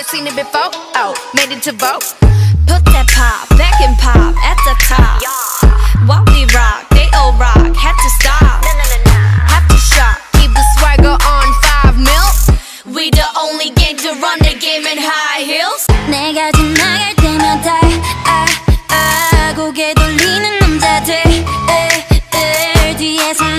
haven't seen it before. Oh, made it to vote. Put that pop back and pop at the top. While we rock, they all rock. Had to stop. Have to shop. Keep the swagger on five mil. We the only gang to run the game in high heels. 내가 지나갈 때면 다 아, 아, 고개 돌리는 남자들 에, 에, 뒤에서